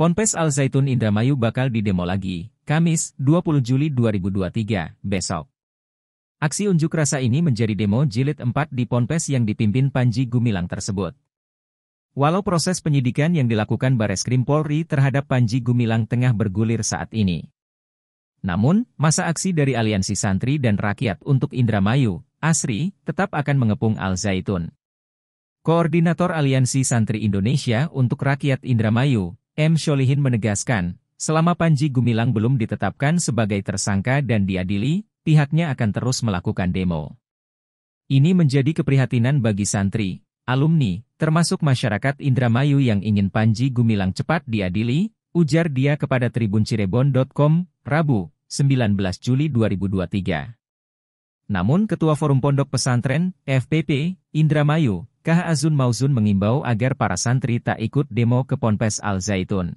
Ponpes Al Zaitun Indramayu bakal didemo lagi, Kamis, 20 Juli 2023, besok. Aksi unjuk rasa ini menjadi demo jilid 4 di Ponpes yang dipimpin Panji Gumilang tersebut. Walau proses penyidikan yang dilakukan Bareskrim Polri terhadap Panji Gumilang tengah bergulir saat ini. Namun, masa aksi dari Aliansi Santri dan Rakyat untuk Indramayu, ASRI, tetap akan mengepung Al Zaitun. Koordinator Aliansi Santri Indonesia untuk Rakyat Indramayu, M. Sholihin menegaskan, selama Panji Gumilang belum ditetapkan sebagai tersangka dan diadili, pihaknya akan terus melakukan demo. Ini menjadi keprihatinan bagi santri, alumni, termasuk masyarakat Indramayu yang ingin Panji Gumilang cepat diadili, ujar dia kepada tribuncirebon.com, Rabu, 19 Juli 2023. Namun Ketua Forum Pondok Pesantren, FPP, Indramayu, KH Azun Mauzun mengimbau agar para santri tak ikut demo ke Ponpes Al Zaitun.